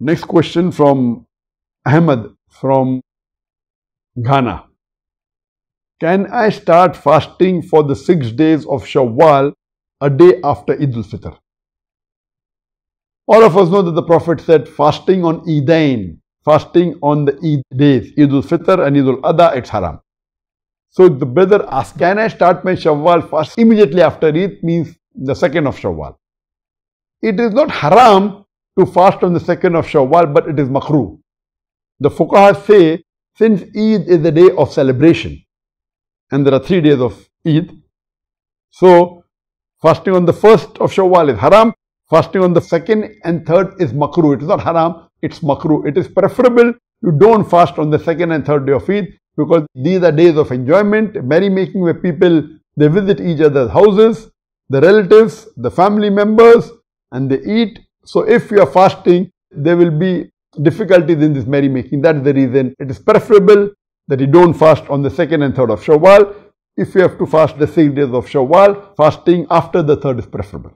Next question from Ahmed from Ghana. Can I start fasting for the six days of Shawwal a day after Eid al-Fitr? All of us know that the Prophet said fasting on Eidain, fasting on the Eid days, Eid al-Fitr and Eid al-Adha, it's haram. So the brother asked, can I start my Shawwal fast immediately after Eid means the second of Shawwal. It is not haram to fast on the second of Shawwal, but it is makruh. The fuqaha say, since Eid is a day of celebration, and there are three days of Eid, so fasting on the first of Shawwal is haram, fasting on the second and third is makruh. It is not haram, it's makruh. It is preferable you don't fast on the second and third day of Eid because these are days of enjoyment, merrymaking where people, they visit each other's houses, the relatives, the family members, and they eat. So if you are fasting, there will be difficulties in this merrymaking. That is the reason it is preferable that you don't fast on the second and third of Shawwal. If you have to fast the six days of Shawwal, fasting after the third is preferable.